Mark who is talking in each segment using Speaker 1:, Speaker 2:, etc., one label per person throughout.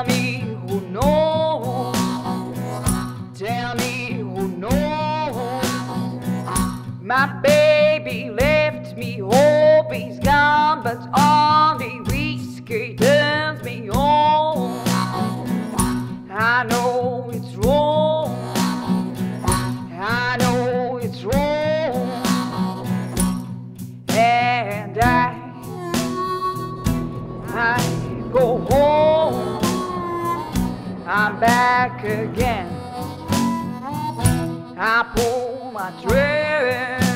Speaker 1: Tell me who knows. Tell me who knows. My baby left me, oh, hope he's gone, but only whiskey. Eh? I'm back again. I pull my thread.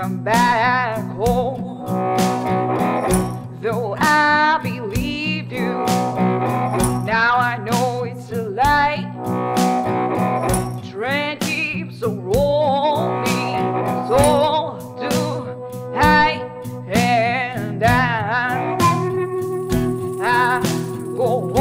Speaker 1: Come back home. Though I believed you, now I know it's a lie. Train keeps on rolling, so do I, and I. I go home.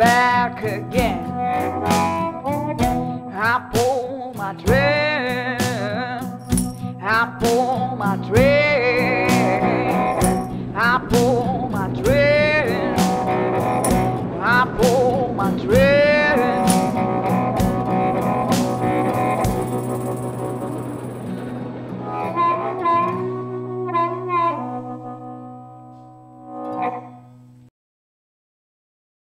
Speaker 1: Back again. I pull my thread. I pull my thread. I pull